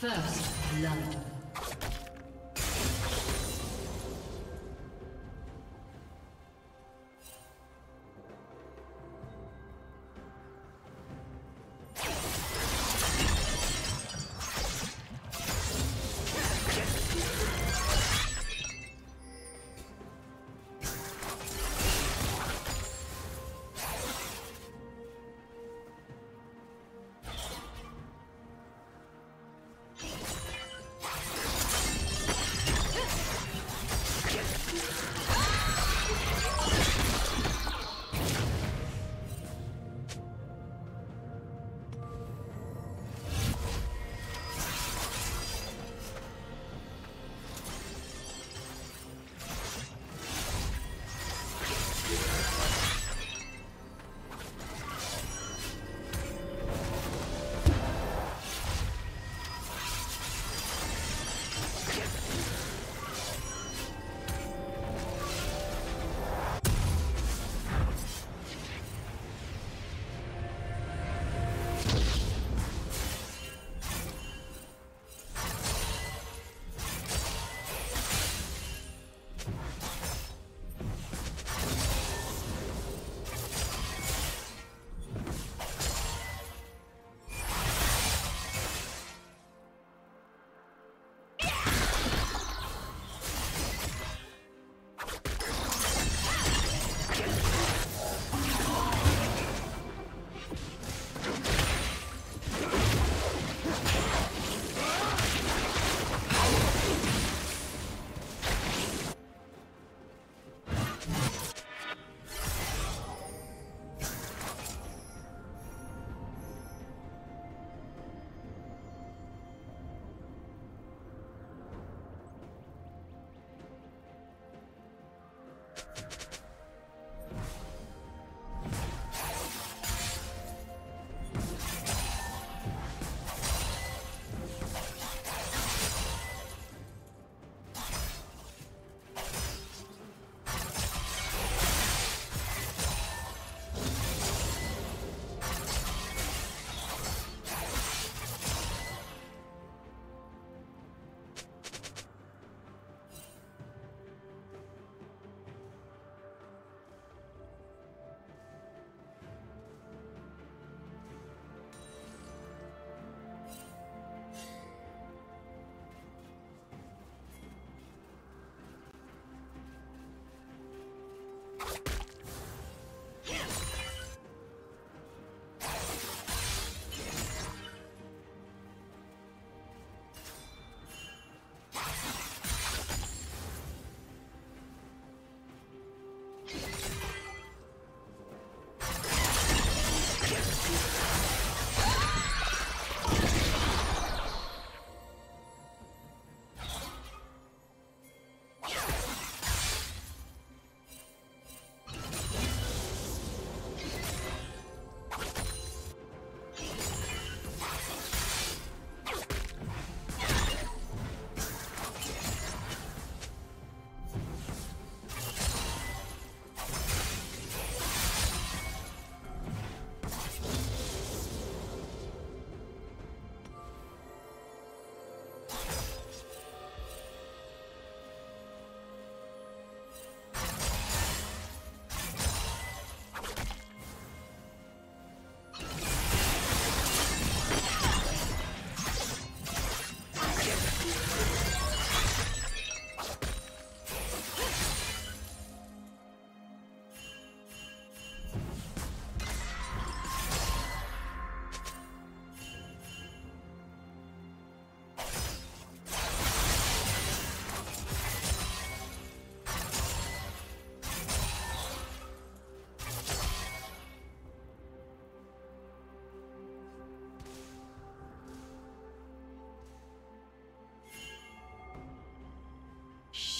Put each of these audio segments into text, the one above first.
First blood.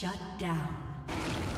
Shut down.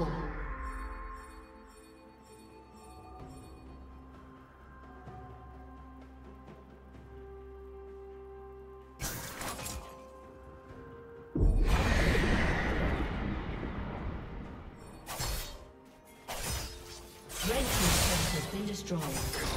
Unstoppable. Red Team's has been destroyed.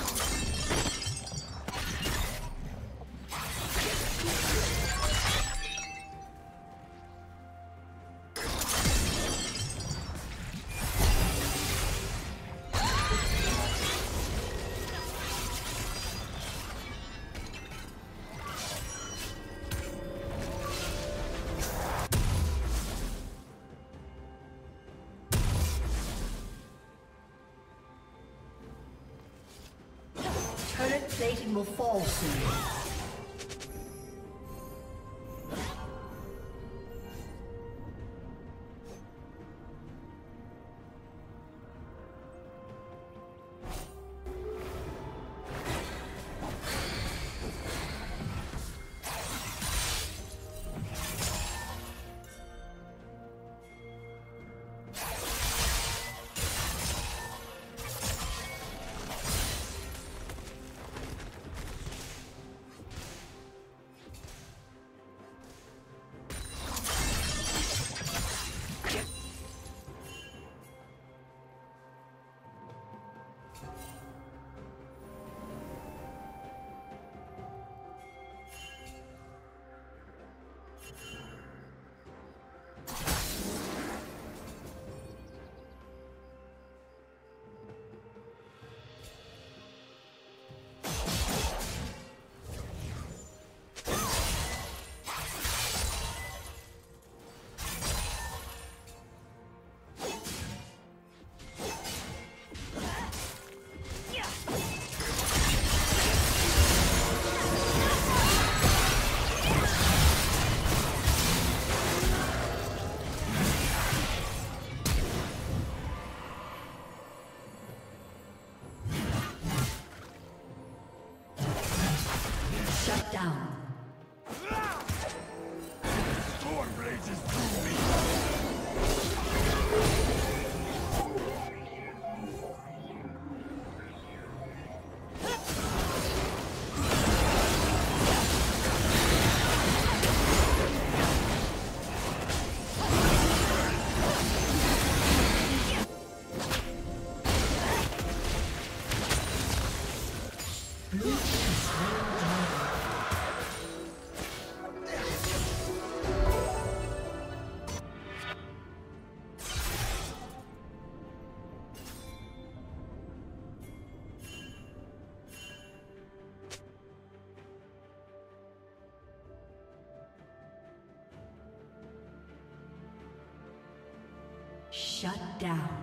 Will fall soon. Shut down.